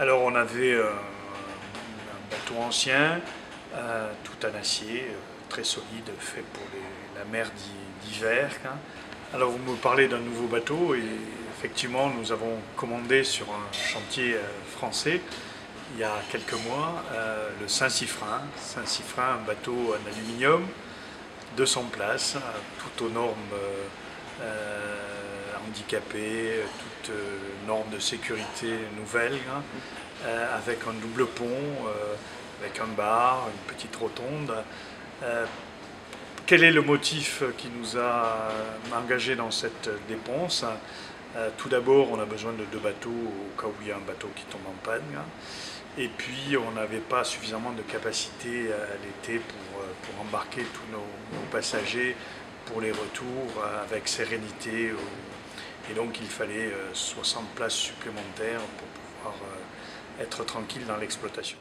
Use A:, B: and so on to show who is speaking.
A: Alors on avait euh, un bateau ancien, euh, tout en acier, euh, très solide, fait pour la mer d'hiver. Hein. Alors vous me parlez d'un nouveau bateau et effectivement nous avons commandé sur un chantier français il y a quelques mois le Saint-Cifrin. Saint-Cifrin, un bateau en aluminium, 200 places, tout aux normes handicapés, toutes euh, normes de sécurité nouvelles, hein, euh, avec un double pont, euh, avec un bar, une petite rotonde. quel est le motif qui nous a engagés dans cette dépense? Tout d'abord, on a besoin de deux bateaux au cas où il y a un bateau qui tombe en panne. Hein. Et puis, on n'avait pas suffisamment de capacité à l'été pour, embarquer tous nos, passagers pour les retours avec sérénité et donc il fallait 60 euh, places supplémentaires pour pouvoir euh, être tranquille dans l'exploitation.